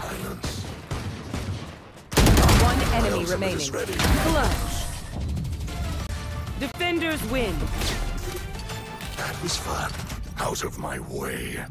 Silence. One enemy remaining. Ready. Clutch. Defenders win. That was fun. Out of my way.